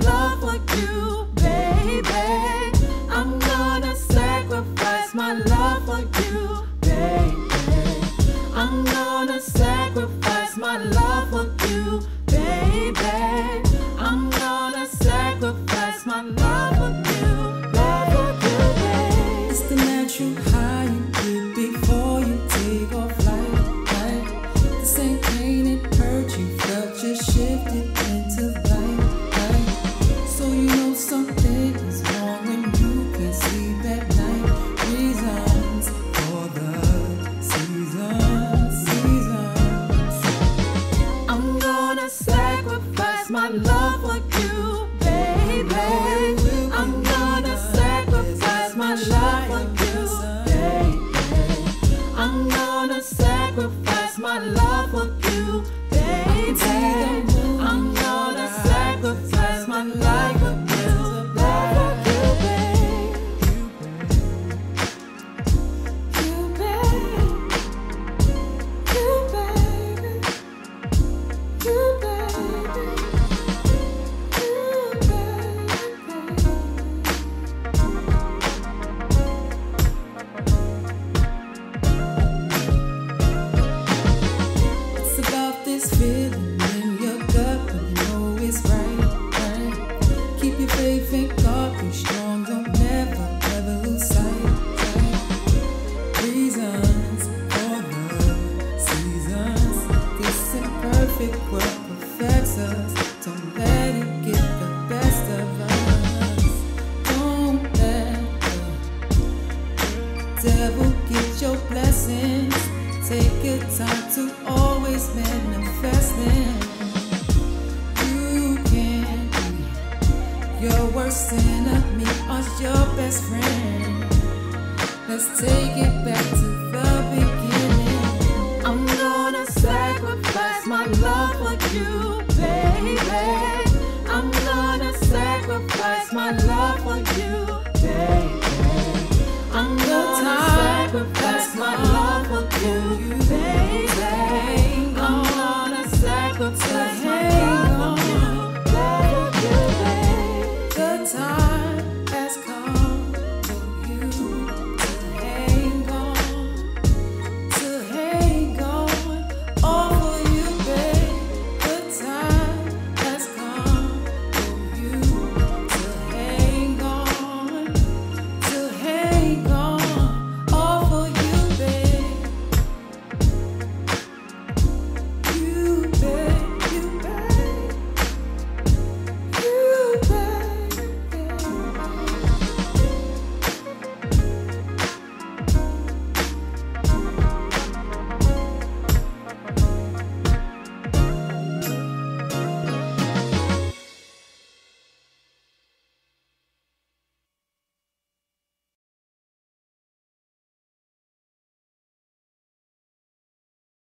love for you, baby. I'm gonna sacrifice my love for you, baby. I'm gonna sacrifice. I'm not a sacrifice my love for you, baby. I'm gonna faith be strong, don't never, ever lose sight. Reasons for the seasons. This imperfect world perfects us. Don't let it get the best of us. Don't let the devil get your blessings. Take your time to always manifest them. Worst enemy or your best friend. Let's take it back to the beginning. I'm gonna sacrifice my love for you, baby. I'm gonna sacrifice my love for you, baby. I'm gonna sacrifice my love for you,